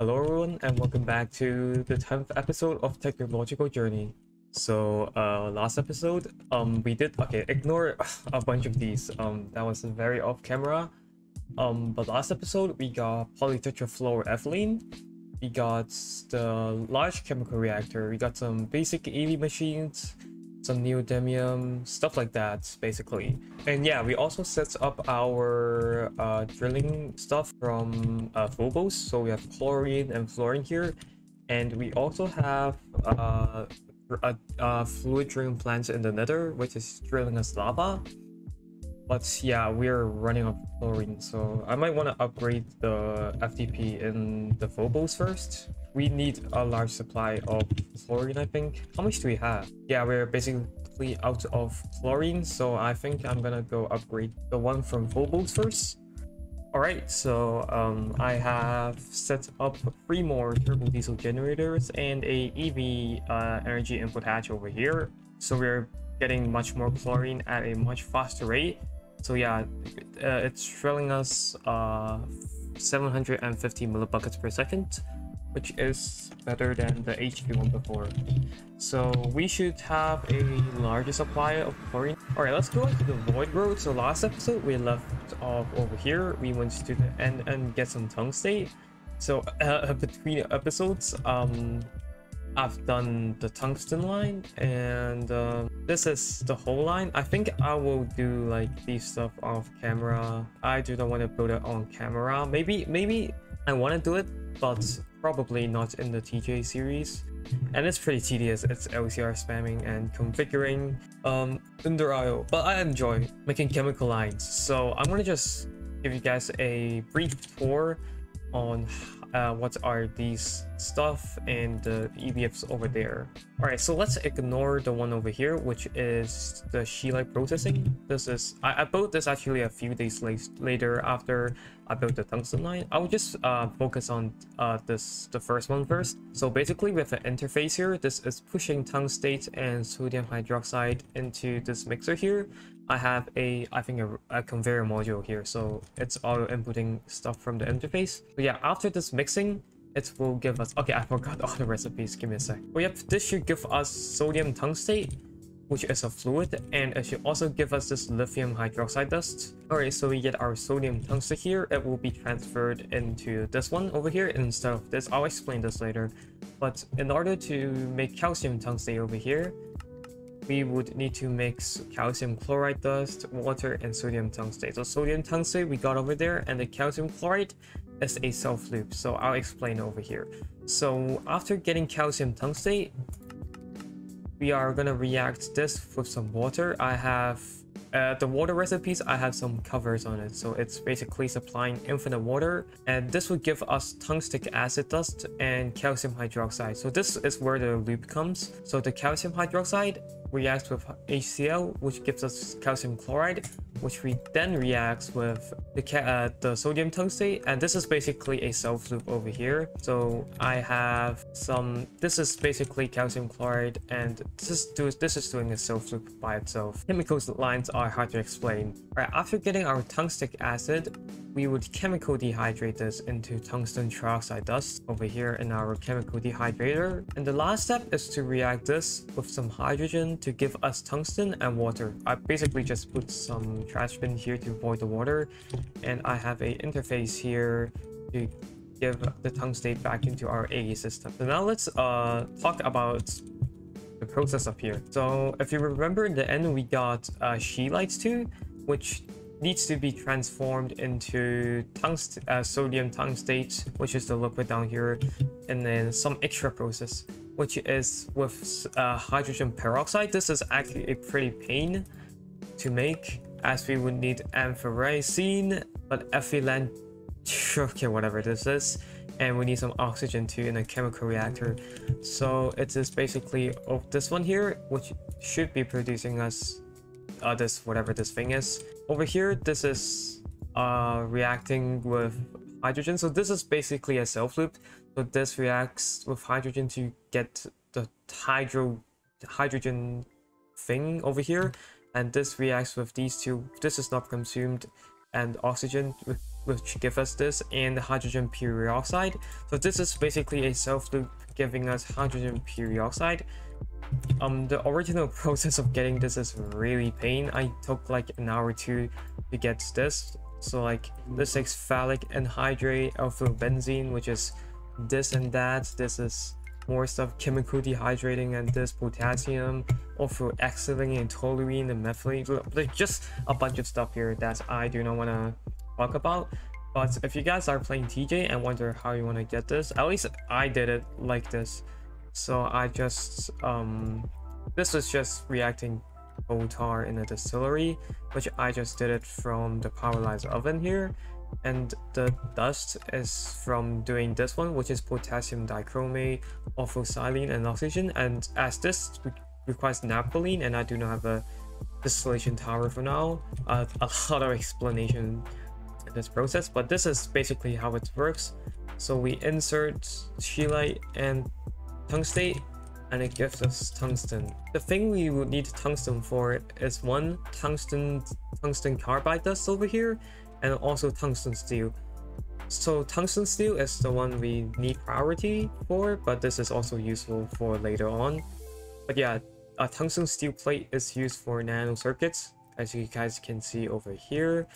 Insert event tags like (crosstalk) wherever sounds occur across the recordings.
Hello everyone and welcome back to the 10th episode of Technological Journey. So uh last episode um we did okay ignore (sighs) a bunch of these. Um that was very off camera. Um but last episode we got polytetrafluoroethylene we got the large chemical reactor. We got some basic EV machines some neodymium stuff like that basically. And yeah we also set up our uh, drilling stuff from uh, phobos. So we have chlorine and fluorine here. And we also have uh, a, a fluid drilling plant in the nether which is drilling us lava. But yeah we're running out of chlorine. So i might want to upgrade the FDP in the phobos first we need a large supply of chlorine i think. How much do we have? Yeah we're basically out of chlorine so i think i'm gonna go upgrade the one from phobos first. All right so um, i have set up three more turbo diesel generators and a ev uh, energy input hatch over here. So we're getting much more chlorine at a much faster rate. So yeah uh, it's drilling us uh 750 millibuckets per second which is better than the HP one before. So we should have a larger supply of chlorine. Alright, let's go into the Void Road. So last episode we left off over here. We went to the end and get some tungstate. So (laughs) uh, between episodes, um, I've done the tungsten line and uh, this is the whole line. I think I will do like these stuff off camera. I do not want to build it on camera. Maybe, maybe I want to do it, but probably not in the TJ series. And it's pretty tedious, it's LCR spamming and configuring um, under IO, but I enjoy making chemical lines. So I'm gonna just give you guys a brief tour on uh, what are these stuff and the EBFs over there. Alright, so let's ignore the one over here, which is the Scheelite processing. This is, I, I built this actually a few days late, later after I built the tungsten line. I will just uh, focus on uh, this, the first one first. So basically with the interface here, this is pushing tungstate and sodium hydroxide into this mixer here. I have a, I think a, a, conveyor module here, so it's auto inputting stuff from the interface. But yeah, after this mixing, it will give us, okay, I forgot (laughs) all the recipes, give me a sec. But yep, this should give us sodium tungstate, which is a fluid, and it should also give us this lithium hydroxide dust. Alright, so we get our sodium tungstate here, it will be transferred into this one over here instead of this. I'll explain this later. But in order to make calcium tungstate over here, we would need to mix calcium chloride dust, water, and sodium tungstate. So sodium tungstate we got over there, and the calcium chloride is a self-loop. So I'll explain over here. So after getting calcium tungstate, we are gonna react this with some water. I have uh, the water recipes, I have some covers on it. So it's basically supplying infinite water. And this would give us tungstic acid dust and calcium hydroxide. So this is where the loop comes. So the calcium hydroxide reacts with HCl, which gives us calcium chloride, which we then reacts with the, uh, the sodium tungstate. And this is basically a self loop over here. So I have some, this is basically calcium chloride and this is, do, this is doing a self loop by itself. Chemical lines are hard to explain. All right, after getting our tungstic acid, we would chemical dehydrate this into tungsten trioxide dust over here in our chemical dehydrator. And the last step is to react this with some hydrogen to give us tungsten and water. I basically just put some trash bin here to avoid the water. And I have a interface here to give the tungstate back into our AE system. So now let's uh, talk about the process up here. So if you remember in the end, we got uh, Scheelites too, which needs to be transformed into tungst uh, sodium tungstate, which is the liquid down here, and then some extra process, which is with uh, hydrogen peroxide. This is actually a pretty pain to make, as we would need amphotericin, but ethylene, okay, whatever this is, and we need some oxygen too in a chemical reactor. So it is basically oh, this one here, which should be producing us uh, this whatever this thing is. Over here, this is uh, reacting with hydrogen. So this is basically a self loop. So this reacts with hydrogen to get the hydro hydrogen thing over here. And this reacts with these two. This is not consumed and oxygen which give us this, and hydrogen peroxide. So this is basically a self loop giving us hydrogen peroxide. Um, the original (laughs) process of getting this is really pain. I took like an hour or two to get this. So like this takes phthalic anhydride alpha benzene, which is this and that. This is more stuff, chemical dehydrating and this potassium, also ethylene and toluene and methylene. There's just a bunch of stuff here that I do not want to talk about. But if you guys are playing TJ and wonder how you want to get this, at least I did it like this. So I just, um, this was just reacting coal tar in a distillery, which I just did it from the Pyrolyse oven here and the dust is from doing this one which is potassium dichromate orthoxylene and oxygen and as this requires naphthalene and i do not have a distillation tower for now uh, a lot of explanation in this process but this is basically how it works so we insert scheelite and tungstate and it gives us tungsten. The thing we would need tungsten for is one tungsten tungsten carbide dust over here and also tungsten steel. So tungsten steel is the one we need priority for, but this is also useful for later on. But yeah, a tungsten steel plate is used for nano circuits, as you guys can see over here.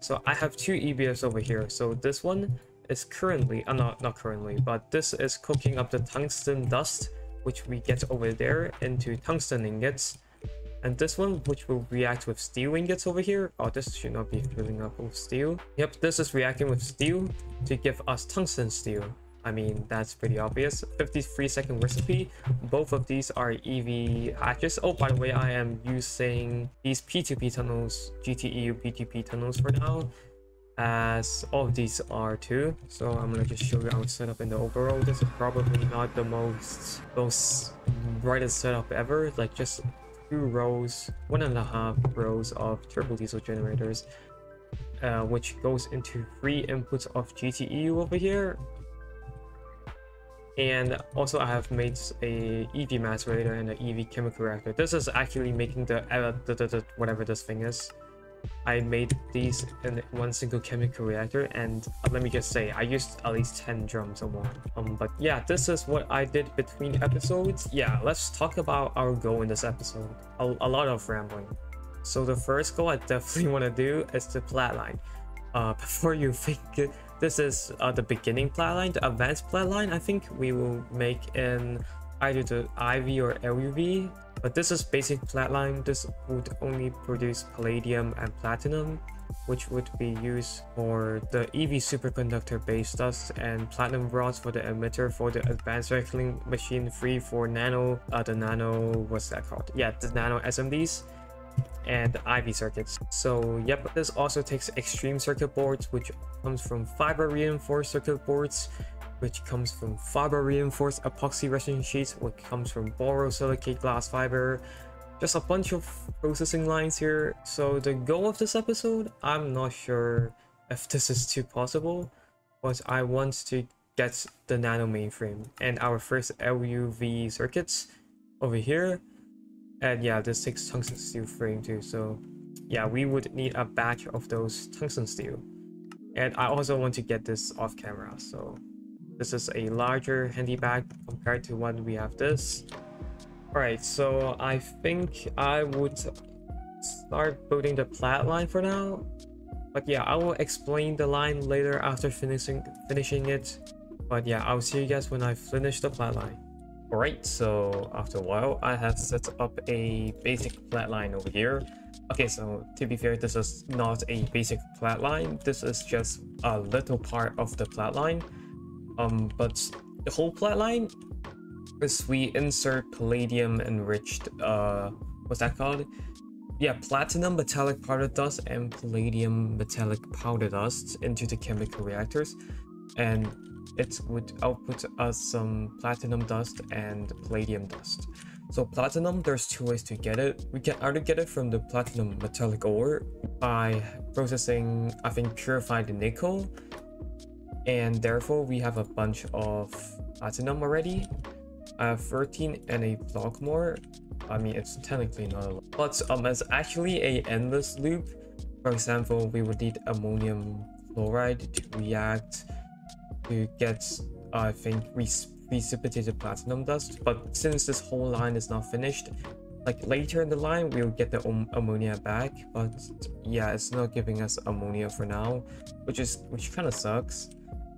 So I have two EBS over here. So this one is currently, uh, not, not currently, but this is cooking up the tungsten dust, which we get over there into tungsten ingots. And this one, which will react with steel ingots over here. Oh, this should not be filling up with steel. Yep, this is reacting with steel to give us tungsten steel. I mean, that's pretty obvious. 53 second recipe. Both of these are EV hatches. Oh, by the way, I am using these P2P tunnels, GTEU P2P tunnels for now, as all of these are too. So I'm gonna just show you our setup in the overall. This is probably not the most, most brightest setup ever. Like just two rows, one and a half rows of turbo diesel generators, uh, which goes into three inputs of GTEU over here. And also I have made a EV macerator and an EV chemical reactor. This is actually making the, uh, the, the, the whatever this thing is. I made these in one single chemical reactor and let me just say I used at least 10 drums or more. Um, but yeah, this is what I did between episodes. Yeah, let's talk about our goal in this episode. A, a lot of rambling. So the first goal I definitely (laughs) want to do is the platline. Uh, (laughs) before you think this is uh, the beginning platline, the advanced platline, I think we will make in either the IV or LUV but this is basic platline. This would only produce palladium and platinum, which would be used for the EV superconductor base dust and platinum rods for the emitter for the advanced recycling machine free for nano, uh, the nano, what's that called? Yeah, the nano SMDs and IV circuits. So yep, this also takes extreme circuit boards, which comes from fiber reinforced circuit boards which comes from fiber reinforced epoxy resin sheets, which comes from borosilicate glass fiber. Just a bunch of processing lines here. So the goal of this episode, I'm not sure if this is too possible, but I want to get the nano mainframe and our first LUV circuits over here. And yeah, this takes tungsten steel frame too. So yeah, we would need a batch of those tungsten steel. And I also want to get this off camera, so this is a larger handy bag compared to when we have this. Alright, so I think I would start building the plat line for now. But yeah, I will explain the line later after finishing finishing it. But yeah, I'll see you guys when I finish the plat line. Alright, so after a while, I have set up a basic plat line over here. Okay, so to be fair, this is not a basic plat line. This is just a little part of the plat line. Um, but the whole platline is we insert palladium enriched, uh, what's that called? Yeah, platinum metallic powder dust and palladium metallic powder dust into the chemical reactors. And it would output us some platinum dust and palladium dust. So platinum, there's two ways to get it. We can either get it from the platinum metallic ore by processing, I think, purified nickel and therefore we have a bunch of platinum already. I have 13 and a block more. I mean, it's technically not a lot, but um, it's actually a endless loop. For example, we would need ammonium chloride to react to get, I think, precipitated platinum dust. But since this whole line is not finished, like later in the line, we'll get the ammonia back. But yeah, it's not giving us ammonia for now, which is which kind of sucks.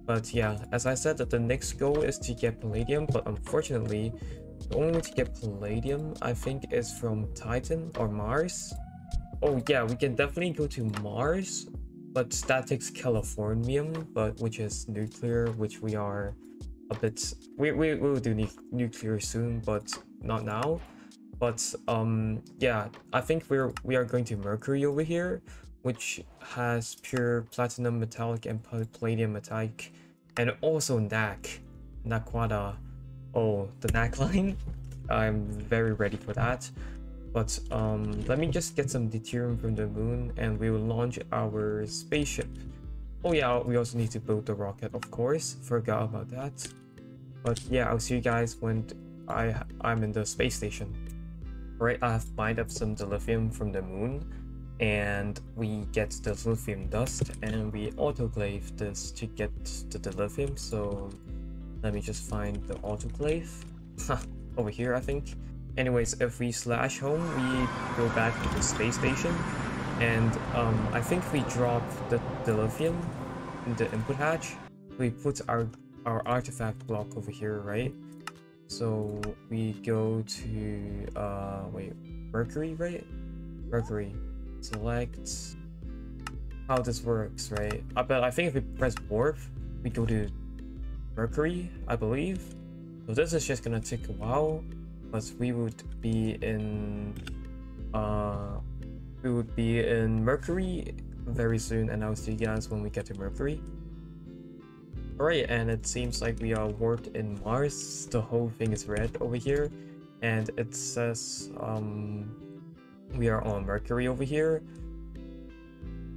But yeah, as I said, that the next goal is to get palladium, but unfortunately, the only way to get palladium, I think, is from Titan or Mars. Oh yeah, we can definitely go to Mars, but that takes Californium, but which is nuclear, which we are a bit. We we we will do nuclear soon, but not now. But um yeah, I think we're we are going to Mercury over here, which has pure platinum metallic and palladium metallic, and also NAC, Naquadah. Oh, the NAC (laughs) line. I'm very ready for that. But um, let me just get some deuterium from the moon and we will launch our spaceship. Oh yeah, we also need to build the rocket, of course. Forgot about that. But yeah, I'll see you guys when I, I'm in the space station. Right, I have mined up some dilithium from the moon and we get the dilithium dust and we autoclave this to get the dilithium. So let me just find the autoclave. Over here, I think. Anyways, if we slash home, we go back to the space station. And um, I think we drop the, dilithium in the input hatch. We put our, our artifact block over here, right? So we go to, uh, wait, Mercury, right? Mercury. Select how this works, right? But I think if we press warp, we go to Mercury, I believe. So this is just gonna take a while but we would be in uh we would be in Mercury very soon and I'll see you guys when we get to Mercury. Alright, and it seems like we are warped in Mars. The whole thing is red over here. And it says um we are on Mercury over here.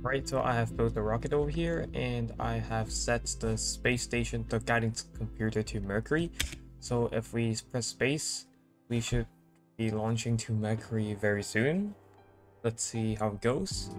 Right, so I have built the rocket over here and I have set the space station, the guidance computer to Mercury. So if we press space, we should be launching to Mercury very soon. Let's see how it goes.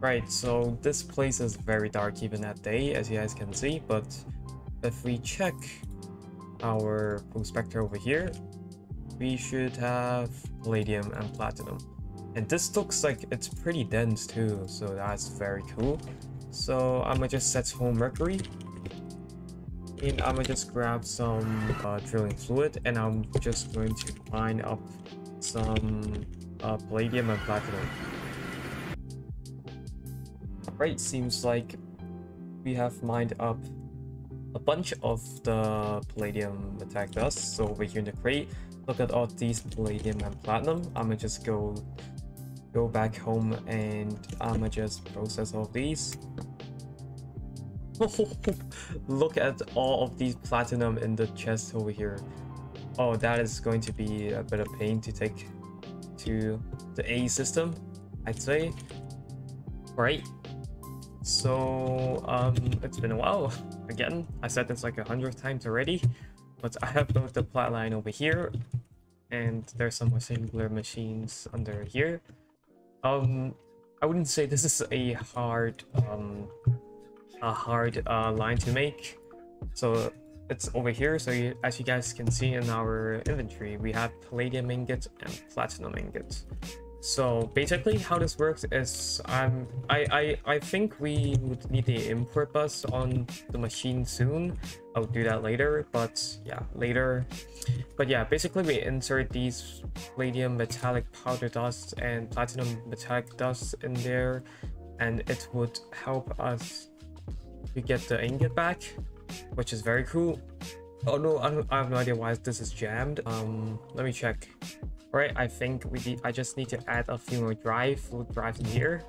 Right, so this place is very dark even at day, as you guys can see, but if we check our prospector over here, we should have palladium and platinum. And this looks like it's pretty dense too, so that's very cool. So I'm gonna just set home mercury. And I'm gonna just grab some uh, drilling fluid and I'm just going to mine up some uh, palladium and platinum. Right, seems like we have mined up a bunch of the palladium attack dust. So over here in the crate, look at all these palladium and platinum. I'ma just go go back home and I'ma just process all these. (laughs) look at all of these platinum in the chest over here. Oh, that is going to be a bit of pain to take to the A system, I'd say. Right, so, um, it's been a while. (laughs) Again, I said this like a hundred times already, but I have built the plat line over here, and there's some more singular machines under here. Um, I wouldn't say this is a hard, um, a hard uh, line to make. So it's over here. So you, as you guys can see in our inventory, we have palladium ingots and platinum ingots. So basically how this works is um, I, I, I think we would need the import bus on the machine soon. I'll do that later, but yeah, later. But yeah, basically we insert these palladium metallic powder dust and platinum metallic dust in there and it would help us to get the ingot back, which is very cool. Oh no, I have no idea why this is jammed. Um, let me check. Right, I think we need, I just need to add a few more drive, fluid drives here.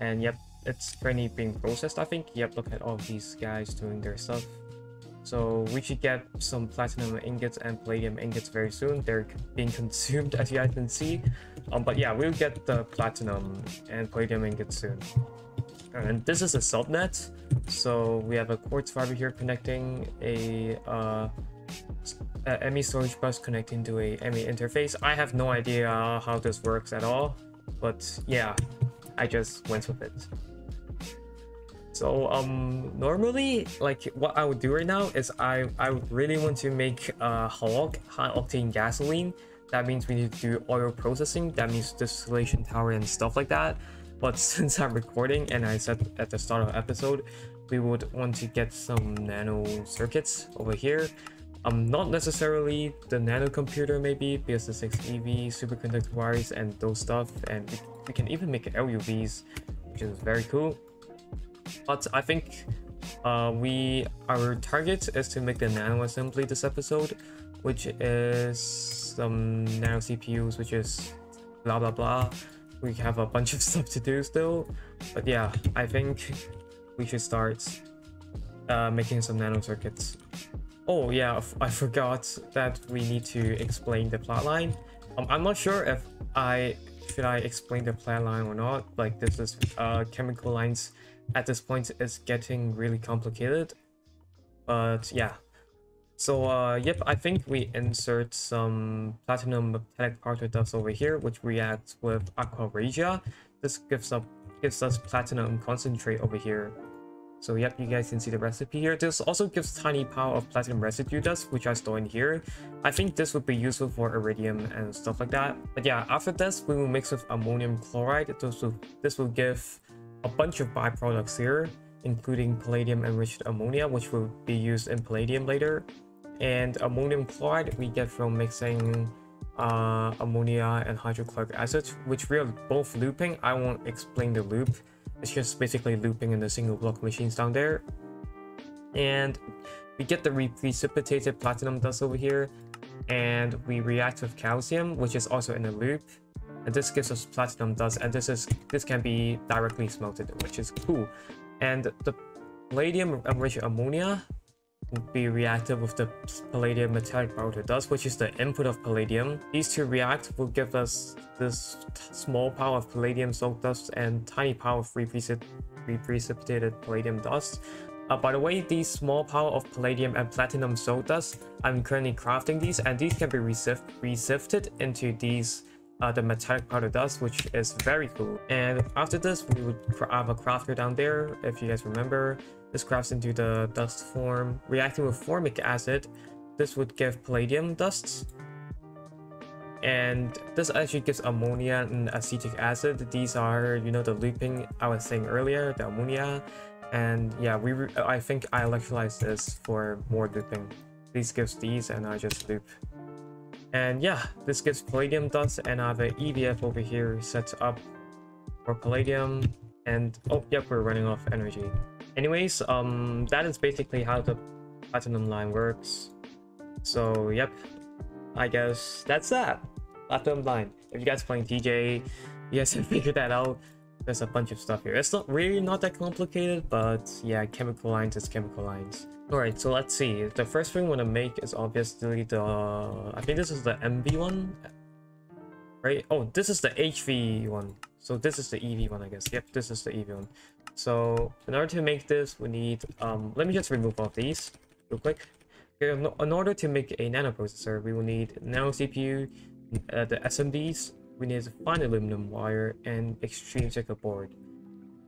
And yep, it's currently being processed, I think. Yep, look at all these guys doing their stuff. So we should get some platinum ingots and palladium ingots very soon. They're being consumed (laughs) as you guys can see. Um, but yeah, we'll get the platinum and palladium ingots soon. And this is a subnet. So we have a quartz fiber here connecting a, uh, a ME storage bus connecting to a ME interface. I have no idea how this works at all. But yeah, I just went with it. So um normally like what I would do right now is I I really want to make uh HOG high octane gasoline. That means we need to do oil processing. That means distillation tower and stuff like that. But (laughs) since I'm recording and I said at the start of the episode, we would want to get some nano circuits over here. Um, not necessarily the nano computer maybe because the 6 EV superconductor wires and those stuff and we, we can even make LUVs which is very cool but I think uh, we our target is to make the nano assembly this episode, which is some nano CPUs, which is blah blah blah. We have a bunch of (laughs) stuff to do still, but yeah, I think we should start uh, making some nano circuits. Oh yeah, I forgot that we need to explain the platline. Um, I'm not sure if I should I explain the platline or not. Like this is uh, chemical lines at this point is getting really complicated. But yeah. So uh, yep, I think we insert some platinum metallic particle dust over here, which reacts with aqua regia. This gives up gives us platinum concentrate over here. So yep, you guys can see the recipe here. This also gives tiny power of platinum residue dust, which I store in here. I think this would be useful for iridium and stuff like that. But yeah, after this, we will mix with ammonium chloride. This will, this will give a bunch of byproducts here, including palladium enriched ammonia, which will be used in palladium later. And ammonium chloride we get from mixing uh, ammonia and hydrochloric acid, which we are both looping. I won't explain the loop. It's just basically looping in the single block machines down there. And we get the reprecipitated platinum dust over here. And we react with calcium, which is also in a loop and this gives us platinum dust and this is this can be directly smelted which is cool and the palladium enriched ammonia be reactive with the palladium metallic powder dust which is the input of palladium these two react will give us this small power of palladium salt dust and tiny power of reprecipitated palladium dust uh, by the way, these small power of palladium and platinum salt dust, I'm currently crafting these and these can be resifted into these uh, the metallic powder dust, which is very cool. And after this, we would have a crafter down there, if you guys remember. This crafts into the dust form, reacting with formic acid. This would give palladium dusts. And this actually gives ammonia and acetic acid. These are, you know, the looping I was saying earlier, the ammonia. And yeah, we I think I electrolyze this for more looping. These gives these and I just loop and yeah, this gives palladium dust and I have an EBF over here set up for palladium. And oh, yep, we're running off energy. Anyways, um, that is basically how the platinum line works. So yep, I guess that's that. Platinum line. If you guys playing dj you guys (laughs) have figured that out. There's a bunch of stuff here. It's not really not that complicated, but yeah, chemical lines is chemical lines. Alright, so let's see. The first thing we want to make is obviously the... I think this is the MV one. Right? Oh, this is the HV one. So this is the EV one, I guess. Yep, this is the EV one. So in order to make this, we need... um. Let me just remove all these real quick. In order to make a nano processor, we will need nano CPU, uh, the SMDs, we need fine aluminum wire, and extreme circuit board.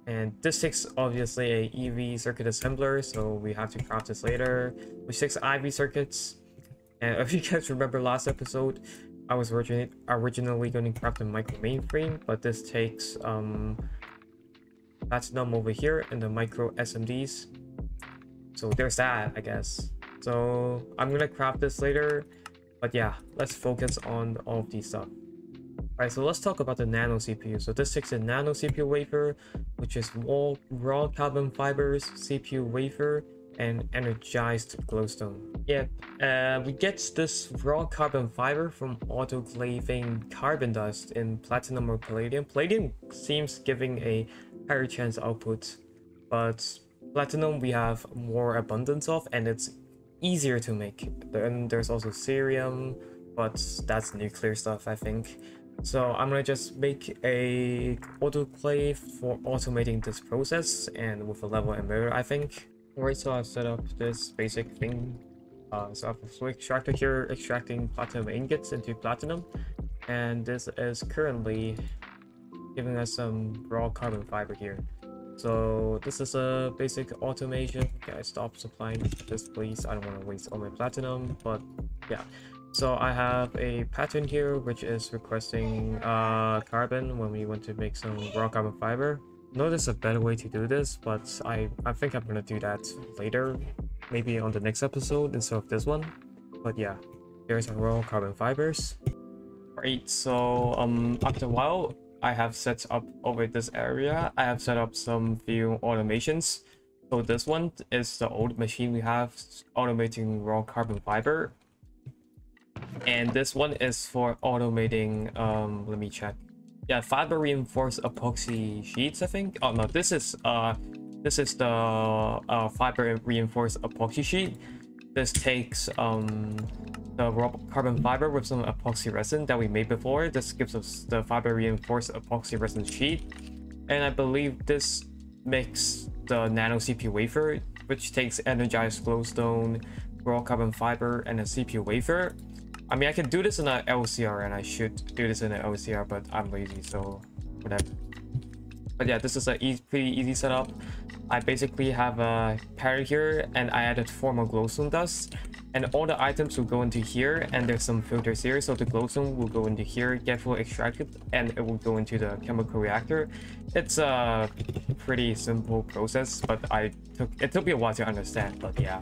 And this takes obviously a EV circuit assembler, so we have to craft this later, which takes IV circuits. And (laughs) if you guys remember last episode, I was originally, going to craft a micro mainframe, but this takes um, that's platinum over here and the micro SMDs. So there's that, I guess. So I'm gonna craft this later, but yeah, let's focus on all of these stuff. Alright, so let's talk about the nano CPU. So this takes a nano CPU wafer, which is raw carbon fibers, CPU wafer, and energized glowstone. Yeah, uh, we get this raw carbon fiber from autoclaving carbon dust in platinum or palladium. Palladium seems giving a higher chance output, but platinum we have more abundance of, and it's easier to make. Then there's also cerium, but that's nuclear stuff, I think. So I'm gonna just make a autoclave for automating this process and with a level emitter, I think. Alright, so I've set up this basic thing. Uh, so I have a extractor here extracting platinum ingots into platinum. And this is currently giving us some raw carbon fiber here. So this is a basic automation. i stop supplying this please. I don't want to waste all my platinum, but yeah. So I have a pattern here which is requesting uh, carbon when we want to make some raw carbon fiber. Know there's a better way to do this, but I, I think I'm gonna do that later, maybe on the next episode instead of this one. But yeah, here's our raw carbon fibers. Right, so um, after a while, I have set up over this area, I have set up some few automations. So this one is the old machine we have automating raw carbon fiber. And this one is for automating, um, let me check. Yeah, fiber reinforced epoxy sheets, I think. Oh no, this is uh this is the uh, fiber reinforced epoxy sheet. This takes um the raw carbon fiber with some epoxy resin that we made before. This gives us the fiber reinforced epoxy resin sheet. And I believe this makes the nano CPU wafer, which takes energized glowstone, raw carbon fiber, and a CPU wafer. I mean, I can do this in an LCR, and I should do this in an LCR, but I'm lazy, so whatever. But yeah, this is a e pretty easy setup. I basically have a pattern here, and I added four more glowstone dust and all the items will go into here and there's some filters here so the glowstone will go into here get fully extracted and it will go into the chemical reactor it's a pretty simple process but i took it took me a while to understand but yeah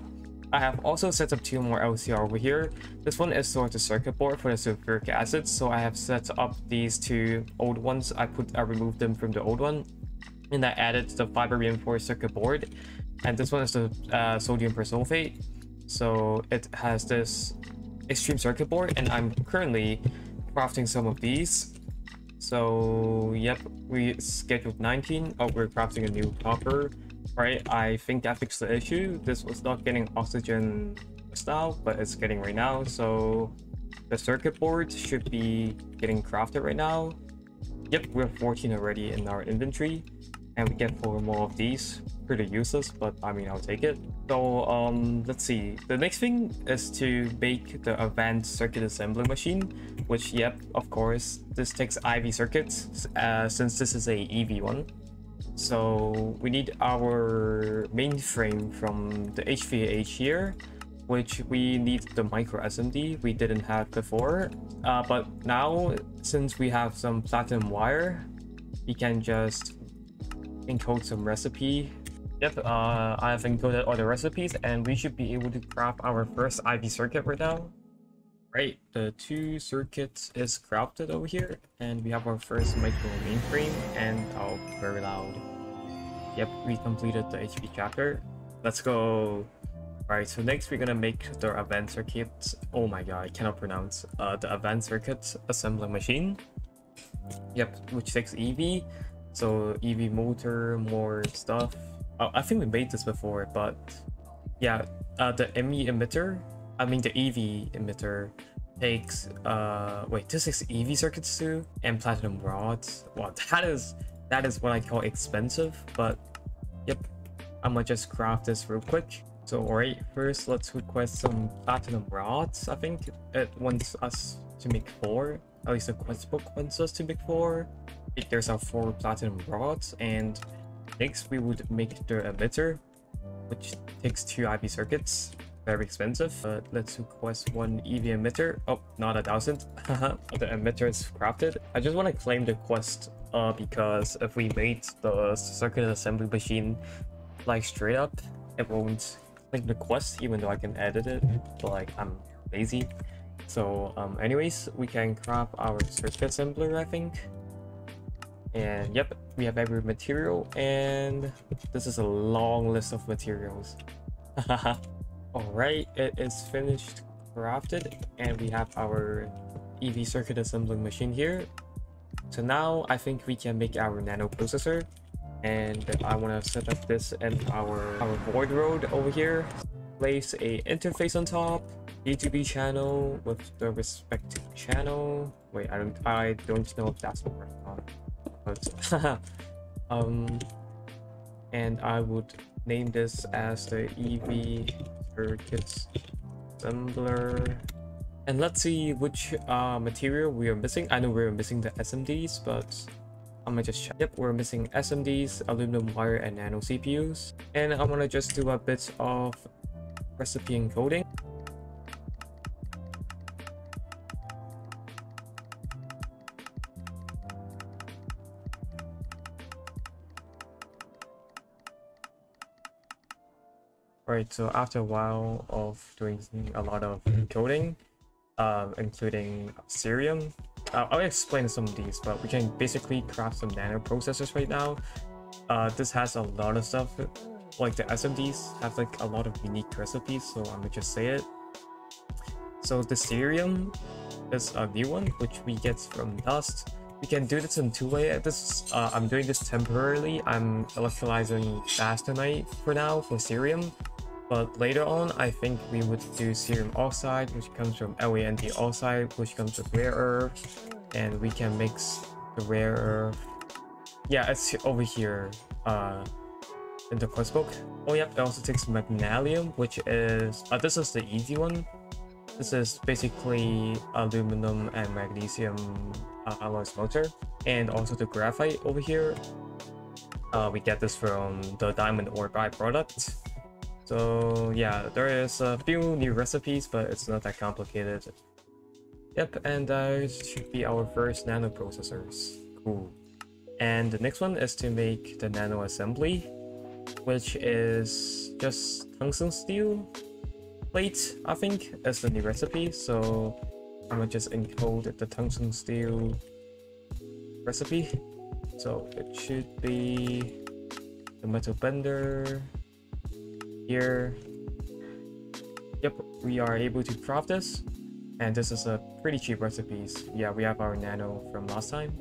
I have also set up two more LCR over here. This one is for the circuit board for the sulfuric acid. So I have set up these two old ones. I put I removed them from the old one and I added the fiber reinforced circuit board. And this one is the uh, sodium persulfate. So it has this extreme circuit board and I'm currently crafting some of these. So yep, we scheduled 19. Oh, we're crafting a new copper. Right, I think that fixed the issue. This was not getting oxygen style, but it's getting right now. So the circuit board should be getting crafted right now. Yep, we have 14 already in our inventory and we get four more of these pretty useless but i mean i'll take it so um let's see the next thing is to make the advanced circuit assembly machine which yep of course this takes iv circuits uh, since this is a ev one so we need our mainframe from the hvh here which we need the micro SMD we didn't have before. Uh, but now, since we have some platinum wire, we can just encode some recipe. Yep, uh, I have encoded all the recipes and we should be able to craft our first IV circuit right now. Right, the two circuits is crafted over here and we have our first micro mainframe and oh, very loud. Yep, we completed the HV chapter. Let's go. Alright, so next we're gonna make the advanced circuit. Oh my god, I cannot pronounce. Uh, the advanced circuit assembly machine. Yep, which takes EV so EV motor, more stuff. Uh, I think we made this before, but yeah, uh, the ME emitter, I mean the EV emitter takes, uh, wait, this is EV circuits too? And platinum rods. Wow, (laughs) that is, that is what I call expensive, but yep, I'm gonna just craft this real quick. So alright, first let's request some platinum rods. I think it wants us to make four. At least the quest book wants us to make four there's our four platinum rods and next we would make the emitter which takes two IV circuits very expensive but let's request one EV emitter. Oh not a thousand. (laughs) The emitter is crafted. I just want to claim the quest uh, because if we made the circuit assembly machine like straight up it won't claim the quest even though I can edit it but like I'm lazy. So um anyways we can craft our circuit assembler I think. And yep, we have every material and this is a long list of materials. (laughs) Alright, it is finished crafted and we have our EV circuit assembling machine here. So now I think we can make our nano processor and I want to set up this in our, our void road over here. place a interface on top, D2B channel with the respective channel. Wait, I don't I don't know if that's what but (laughs) um and I would name this as the EV circuits assembler. And let's see which uh, material we are missing. I know we're missing the SMDs, but I'm gonna just check. Yep, we're missing SMDs, aluminum wire, and nano CPUs. And I'm gonna just do a bit of recipe encoding. So after a while of doing a lot of encoding, uh, including Cerium, uh, I'll explain some of these, but we can basically craft some nano processors right now. Uh, this has a lot of stuff, like the SMDs have like a lot of unique recipes, so I'm gonna just say it. So the Cerium is a new one, which we get from Dust. We can do this in two ways. This uh, I'm doing this temporarily. I'm electrolyzing Bastonite for now for Cerium. But later on, I think we would do cerium oxide, which comes from LAND oxide, which comes with rare earth, and we can mix the rare earth. Yeah, it's over here uh, in the quest book. Oh yep, it also takes magnesium, which is uh, this is the easy one. This is basically aluminum and magnesium uh, alloy smelter, and also the graphite over here. Uh, we get this from the diamond ore byproduct. So yeah, there is a few new recipes, but it's not that complicated. Yep, and that should be our first nano processors. Cool. And the next one is to make the nano assembly, which is just tungsten steel plate, I think, is the new recipe. So I'm gonna just encode the tungsten steel recipe. So it should be the metal bender, here. Yep, we are able to craft this. And this is a pretty cheap recipe. Yeah, we have our nano from last time.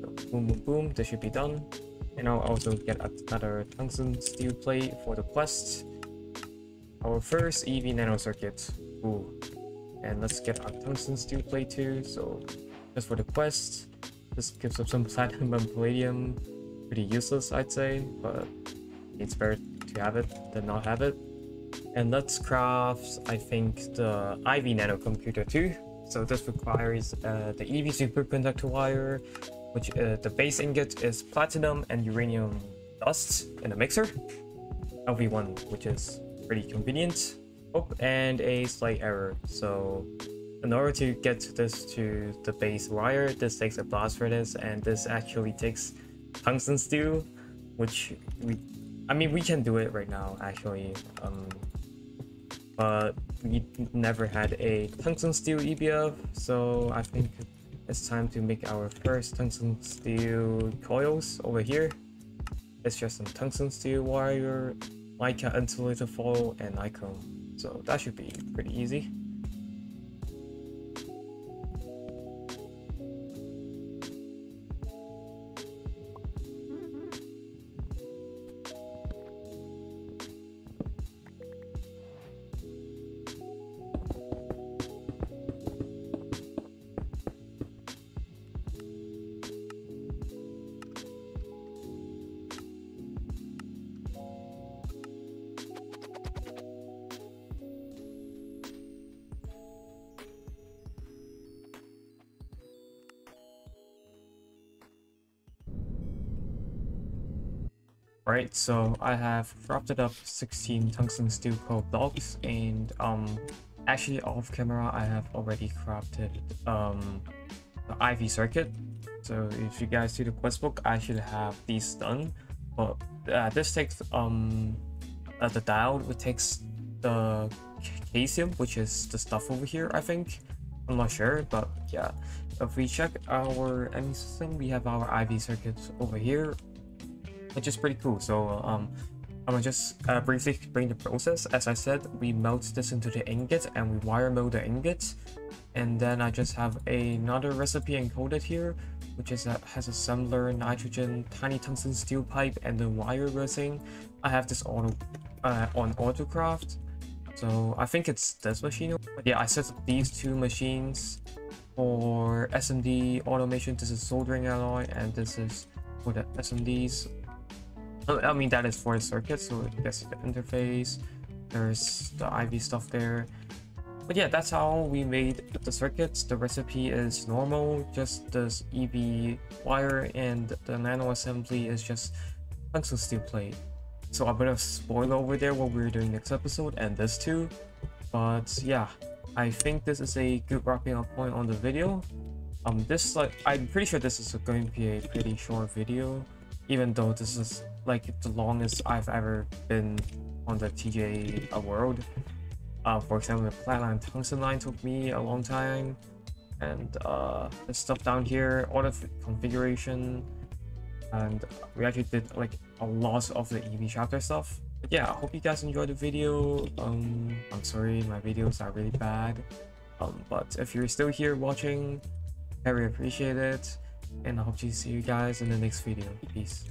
So boom, boom, boom, this should be done. And I'll also get another tungsten steel plate for the quest. Our first EV nano circuit. Ooh. And let's get our tungsten steel plate too. So just for the quest, this gives us some platinum and palladium. Pretty useless, I'd say, but it's better to have it than not have it. And let's craft, I think, the IV nano computer too. So this requires uh, the EV superconductor wire, which uh, the base ingot is platinum and uranium dust in a mixer. LV1, which is pretty convenient. Oh, and a slight error. So in order to get this to the base wire, this takes a blast furnace, and this actually takes tungsten steel, which we I mean, we can do it right now, actually. Um, but we never had a tungsten steel EBF, so I think it's time to make our first tungsten steel coils over here. It's just some tungsten steel wire, mica insulator foil, and icon. So that should be pretty easy. So I have crafted up 16 tungsten steel core blocks and um actually off camera I have already crafted um the IV circuit. So if you guys see the quest book, I should have these done. But uh, this takes um uh, the diode which takes the caesium, which is the stuff over here, I think. I'm not sure, but yeah. If we check our ME system, we have our IV circuits over here which is pretty cool. So um, I'm gonna just uh, briefly explain the process. As I said, we melt this into the ingot and we wire mold the ingot. And then I just have another recipe encoded here, which is a, has a similar nitrogen, tiny tungsten steel pipe, and the wire resin. I have this auto uh, on AutoCraft. So I think it's this machine. But yeah, I set up these two machines for SMD automation. This is soldering alloy, and this is for the SMDs. I mean, that is for the circuit, so that's the interface. There's the IV stuff there. But yeah, that's how we made the circuits. The recipe is normal, just this EV wire, and the nano assembly is just tungsten steel plate. So a bit of spoiler over there what we're doing next episode, and this too. But yeah, I think this is a good wrapping up point on the video. Um, this like I'm pretty sure this is going to be a pretty short video, even though this is like the longest I've ever been on the TJ world. Uh, for example, the platline tungsten line took me a long time, and uh, the stuff down here, all the configuration, and we actually did like a lot of the EV chapter stuff. But yeah, I hope you guys enjoyed the video. Um, I'm sorry my videos are really bad, um, but if you're still here watching, I really appreciate it, and I hope to see you guys in the next video. Peace.